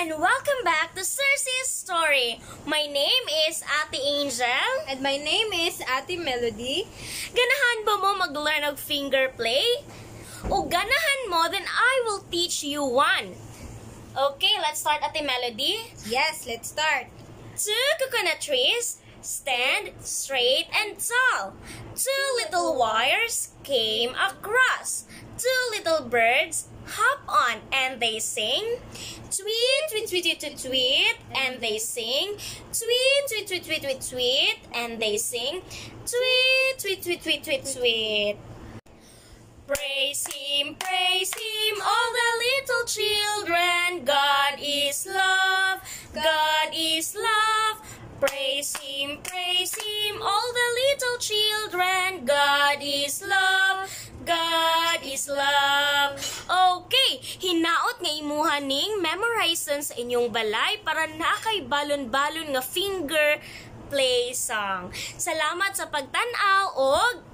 and welcome back to Cersei's Story. My name is Ate Angel. And my name is Ate Melody. Ganahan ba mo mag-learn og finger play? O ganahan mo, then I will teach you one. Okay, let's start Ate Melody. Yes, let's start. Two coconut trees stand straight and tall. Two little wires came across. Two little birds hop on and they sing. Tweet, tweet, tweet, tweet, tweet, tweet, and they sing. Tweet, tweet, tweet, tweet, tweet, tweet, and they sing. Tweet, tweet, tweet, tweet, tweet, tweet. Praise him, praise him, all the little children. God is love, God is love. Praise him, praise him, all the is love, God is love. Okay, hinaot nga imuha ning memorization sa inyong balay para na kay balon-balon nga finger play song. Salamat sa pagtanaw og!